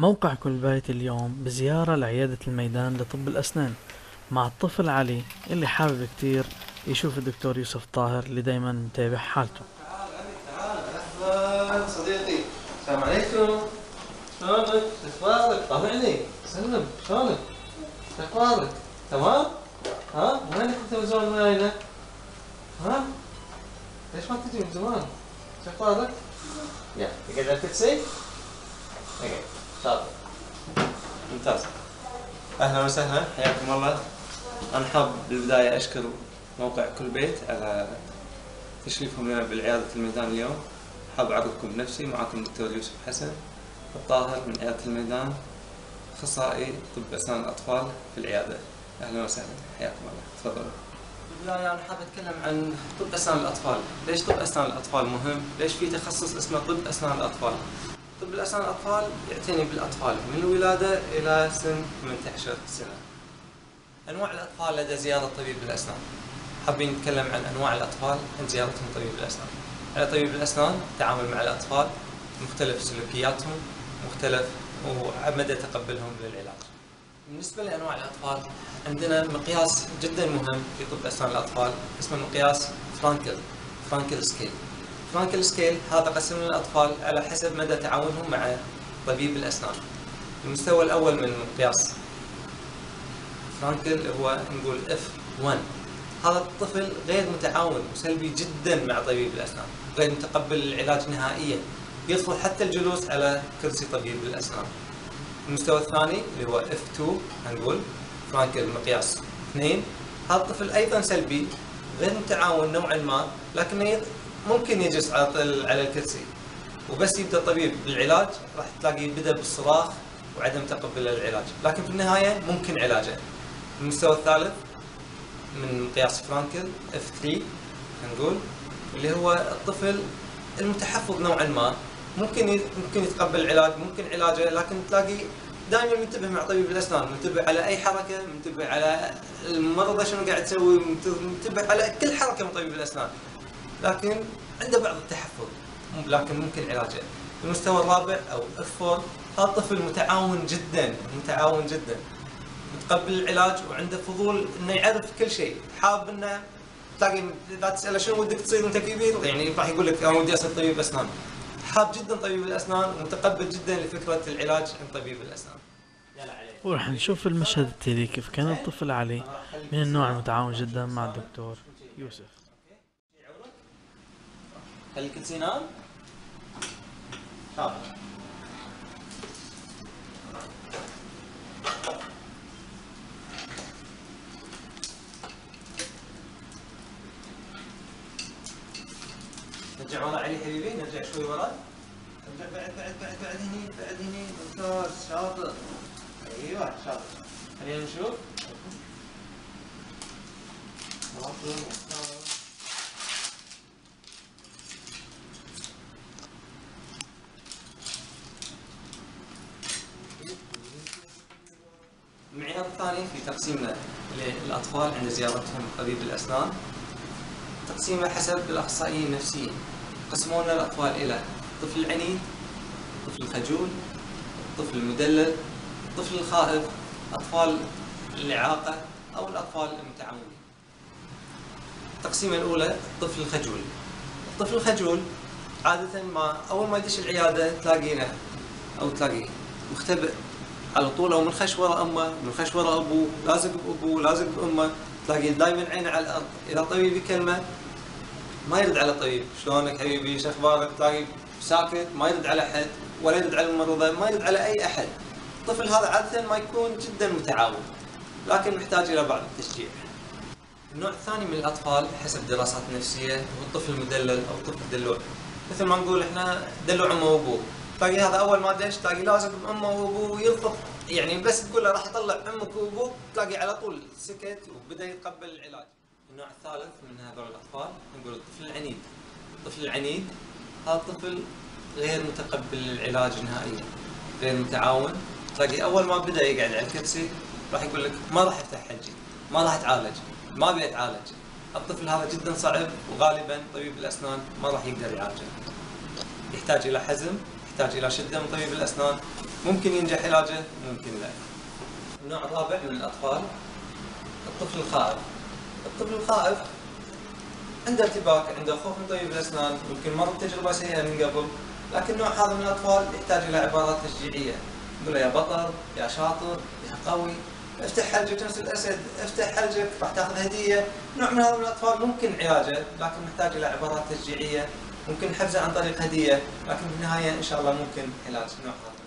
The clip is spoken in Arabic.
موقع كل بيت اليوم بزيارة لعيادة الميدان لطب الأسنان مع الطفل علي اللي حابب كتير يشوف الدكتور يوسف طاهر اللي دايما متابع حالته تعال أهلا صديقي السلام عليكم شلونك؟ أخبارك؟ طمعني سلم شلونك؟ أخبارك؟ تمام؟ ها؟ وينك انت من زمان ما علينا؟ ها؟ ليش ما تجي من زمان؟ أخبارك؟ يا تقعد على الكرسي؟ ممتاز. أهلا وسهلا حياكم الله. أنا حاب بالبداية أشكر موقع كل بيت على تشريفهم لنا بالعيادة الميدان اليوم. حاب أعرفكم بنفسي معكم الدكتور يوسف حسن الطاهر من عيادة الميدان أخصائي طب أسنان الأطفال في العيادة. أهلا وسهلا حياكم الله. تفضلوا بالبداية أنا حاب أتكلم عن طب أسنان الأطفال. ليش طب أسنان الأطفال مهم؟ ليش في تخصص اسمه طب أسنان الأطفال؟ طب الأسنان الأطفال يعتني بالأطفال من الولادة إلى سن 18 سنة أنواع الأطفال لدى زيارة طبيب الأسنان حابين نتكلم عن أنواع الأطفال عند زيارتهم طبيب الاسنان. على طبيب الأسنان تعامل مع الأطفال مختلف سلوكياتهم مختلف ومدى تقبلهم للعلاج. بالنسبة لأنواع الأطفال عندنا مقياس جدا مهم في طب أسنان الأطفال اسمه مقياس فرانكل Frankl scale. Frankl scale هذا قسم الاطفال على حسب مدى تعاونهم مع طبيب الأسنان. المستوى الأول من مقياس فرانكل هو نقول F1 هذا الطفل غير متعاون وسلبي جدا مع طبيب الأسنان، غير متقبل العلاج نهائيا، يرفض حتى الجلوس على كرسي طبيب الأسنان. المستوى الثاني اللي هو F2 هنقول فرانكل مقياس اثنين، هذا الطفل أيضا سلبي غير متعاون نوعا ما لكنه ممكن يجلس على على الكرسي. وبس يبدأ الطبيب بالعلاج راح تلاقيه بدأ بالصراخ وعدم تقبل للعلاج، لكن في النهاية ممكن علاجه. المستوى الثالث من مقياس فرانكل F3 نقول اللي هو الطفل المتحفظ نوعا ما. ممكن ممكن يتقبل العلاج ممكن علاجه لكن تلاقي دائما منتبه مع طبيب الأسنان منتبه على أي حركة منتبه على المرضى شنو قاعد تسوي منتبه على كل حركة من طبيب الأسنان. لكن عنده بعض التحفظ. لكن ممكن علاجه. المستوى الرابع أو F4 هذا الطفل متعاون جدا متعاون جدا. متقبل العلاج وعنده فضول إنه يعرف كل شيء، حاب إنه تلاقي إذا تسأله شنو ودك تصير وأنت كبير يعني راح يقول لك أنا ودي أصير طبيب أسنان. حاب جدا طبيب الأسنان ومتقبل جدا لفكرة العلاج عند طبيب الأسنان. وراح نشوف المشهد التالي كيف كان الطفل علي من النوع المتعاون جدا مع الدكتور يوسف. الكرسي نام؟ شاطر. نرجع ورا علي حبيبي نرجع شوي ورا نرجع بعد بعد بعد بعد هني بعد هني. ممتاز شاطر. أيوه شاطر. خلينا نشوف شاطر ممتاز المعيار الثاني في تقسيمنا للأطفال عند زيارتهم طبيب الأسنان. تقسيمه حسب الأخصائيين النفسيين. قسموا لنا الأطفال إلى الطفل العنيد الطفل الخجول الطفل المدلل الطفل الخائف أطفال الإعاقة أو الأطفال المتعاونين التقسيمه الأولى الطفل الخجول. الطفل الخجول عادة ما أول ما يدش العيادة تلاقينه أو تلاقيه مختبئ. على طول أو منخش ورا أمه منخش ورا أبوه لازق بأبوه لازق بأمه تلاقي دائما عينه على الأرض. إذا طبيب يكلمه ما يرد على طبيب. شلونك حبيبي؟ شو أخبارك؟ تلاقي ساكت ما يرد على أحد ولا يرد على الممرضه ما يرد على أي أحد. الطفل هذا عادة ما يكون جدا متعاون لكن محتاج إلى بعض التشجيع. النوع الثاني من الأطفال حسب دراسات نفسية هو الطفل المدلل أو الطفل الدلوع. مثل ما نقول إحنا دلوع أمه وأبوه. تلاقي هذا أول ما دش تلاقي لازم بامه وأبوه ويرفض يعني بس تقول له راح اطلع أمك وابوك تلاقي على طول سكت وبدأ يتقبل العلاج. النوع الثالث من هذول الأطفال نقول الطفل العنيد. الطفل العنيد هذا الطفل غير متقبل للعلاج نهائيا. غير متعاون تلاقي أول ما بدأ يقعد على الكرسي راح يقول لك ما راح افتح حلجي، ما راح اتعالج، ما أبي أتعالج. الطفل هذا جدا صعب وغالبا طبيب الأسنان ما راح يقدر يعالجه. يحتاج إلى حزم يحتاج إلى شدة من طبيب الأسنان. ممكن ينجح علاجه؟ ممكن لا. النوع الرابع من الأطفال الطفل الخائف. الطفل الخائف عنده ارتباك عنده خوف من طيب الأسنان. يمكن مر بتجربة سيئة من قبل. لكن نوع هذا من الأطفال يحتاج إلى عبارات تشجيعية. نقول له يا بطل يا شاطر يا قوي افتح حلجك نفس الأسد افتح حلجك راح تأخذ هدية. نوع من هذا من الأطفال ممكن علاجه لكن محتاج إلى عبارات تشجيعية. ممكن حفزه عن طريق هديه لكن في النهاية إن شاء الله ممكن علاج. نوع هذا